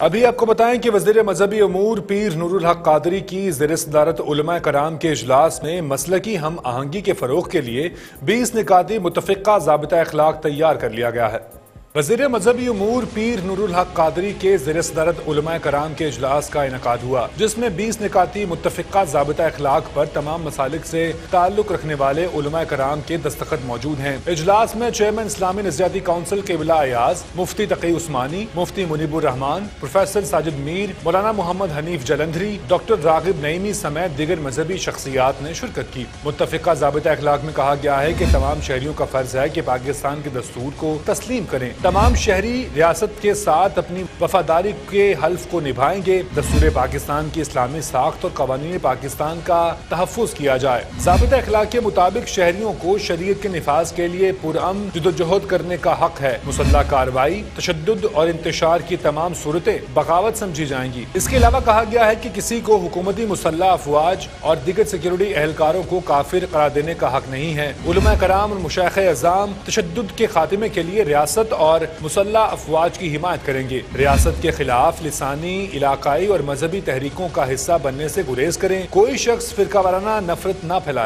अभी आपको बताएँ कि वज़ीर मजहबी अमूर पीर नूरुल हक कादरी की जेर सदारत कराम के अजलास में मसल की हम आहंगी के फरोग के लिए बीस निकाती मुतफ़ा जबता अखलाक तैयार कर लिया गया है। वज़ीर मजहबी अमूर पीर नूरुल हक कादरी के जेर सदारत कराम के अजलास का इनका हुआ, जिसमें बीस निकाती मुतफ़ा जबता अखलाक पर तमाम मसालिक से ताल्लुक रखने वाले कराम के दस्तखत मौजूद हैं। इजलास में चेयरमैन इस्लामी नजरियाती काउंसिल के बिला अयाज, मुफ्ती तकी उस्मानी, मुफ्ती मुनीबुररहमान, प्रोफेसर साजिद मीर, मौलाना मोहम्मद हनीफ जलंधरी, डॉक्टर रागिब नईमी समेत दिगर मजहबी शख्सियात ने शिरकत की। मुतफ़ा जबता अखलाक में कहा गया है की तमाम शहरियों का फ़र्ज़ है की पाकिस्तान के दस्तूर को तस्लीम करें। तमाम शहरी रियासत के साथ अपनी वफादारी के हल्फ को निभाएँगे। दस्तूर पाकिस्तान की इस्लामी साख्त और कवानी पाकिस्तान का तहफ़ किया जाए। जबत अखलाक के मुताबिक शहरियों को शरीय के नफाज के लिए पुरम जदोजहद करने का हक है। मुसल्ह कार्रवाई तशद और इंतज़ार की तमाम सूरतें बगावत समझी जाएँगी। इसके अलावा कहा गया है की किसी को हुकूमती मुसल्ह अफवाज और दिगर सिक्योरिटी एहलकारों को काफिर करार देने का हक नहीं है। कराम और मुशाख अजाम तशद के खात्मे के लिए रियासत और और मुसल्ह अफवाज की हिमायत करेंगे। रियासत के खिलाफ लसानी, इलाकाई और मजहबी तहरीकों का हिस्सा बनने ऐसी गुरेज करें। कोई शख्स फिरका वाराना नफरत न फैलाए।